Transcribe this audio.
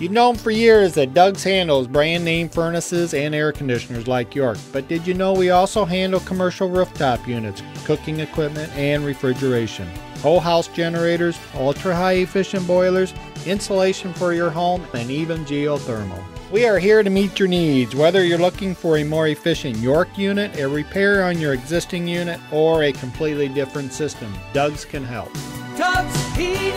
You've known for years that Doug's handles brand name furnaces and air conditioners like York, but did you know we also handle commercial rooftop units, cooking equipment, and refrigeration? Whole house generators, ultra high efficient boilers, insulation for your home, and even geothermal. We are here to meet your needs, whether you're looking for a more efficient York unit, a repair on your existing unit, or a completely different system. Doug's can help. Doug's Heating